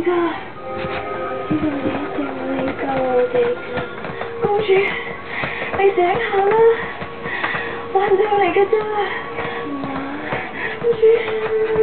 公主，我知道你一定救我哋。公主，你醒下啦，我到嚟嘅啫。公主。